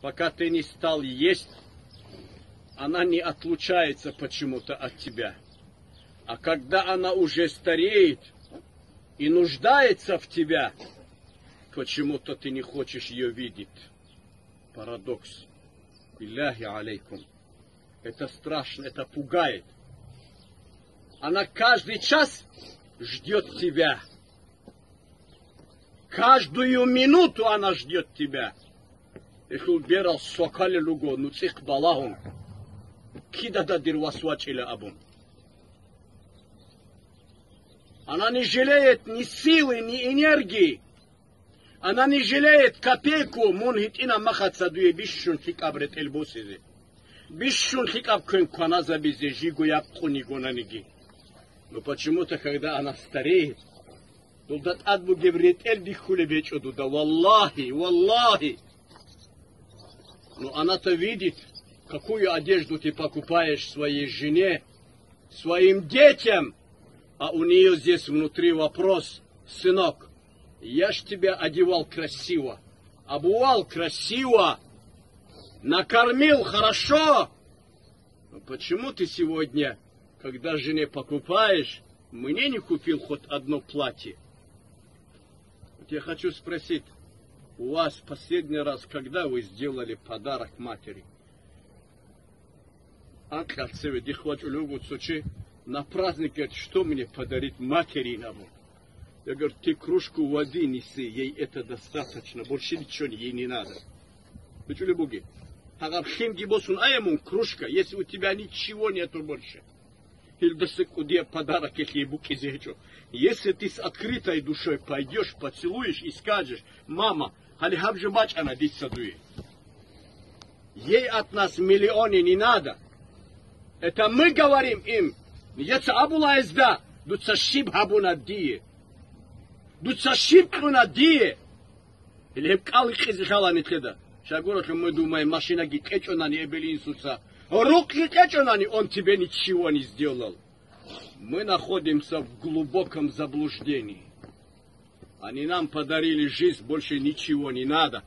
пока ты не стал есть, она не отлучается почему-то от тебя. А когда она уже стареет и нуждается в тебя, почему-то ты не хочешь ее видеть. Парадокс. Илляхи алейкум. Это страшно, это пугает. Она каждый час ждет тебя. Каждую минуту она ждет тебя. Сокали луго, ну цих балахун. Кидада дирвасвачиля абун. Она не жалеет ни силы, ни энергии. Она не жалеет копейку, мунхит ина махаца дуе бишшун хикабрет эльбосизе. Бишшун хикаб кwen кваназа бизе жигу япкуни гонанigi. Но почему-то, когда она стареет, Дулдат адбу геврит эль дихуле вечоду, да валлахи, валлахи. Но она-то видит, какую одежду ты покупаешь своей жене, своим детям, а у нее здесь внутри вопрос, сынок, я ж тебя одевал красиво, обувал красиво, накормил хорошо. Но почему ты сегодня, когда жене покупаешь, мне не купил хоть одно платье? Вот я хочу спросить, у вас последний раз, когда вы сделали подарок матери? Анка отцеве дихват улюбу цучи, на праздник что мне подарить матери нам? Я говорю, ты кружку воды неси, ей это достаточно, больше ничего ей не надо. Вы чули боги? Агабхим гибосун аямун кружка, если у тебя ничего нету больше. Ильдасы куде подарок, если буки зечу. Если ты с открытой душой пойдешь, поцелуешь и скажешь, мама, же бач она здесь садует. Ей от нас миллионы не надо. Это мы говорим им. Яца абула изда, дуца шиб хабуна дие. Дуца шиб куна дие. Или кал хизихала не тхеда. Шагурах мы думаем, машина гикечона не эбели Иисуса. Руки кечонани, он тебе ничего не сделал. Мы находимся в глубоком заблуждении. Они нам подарили жизнь, больше ничего не надо.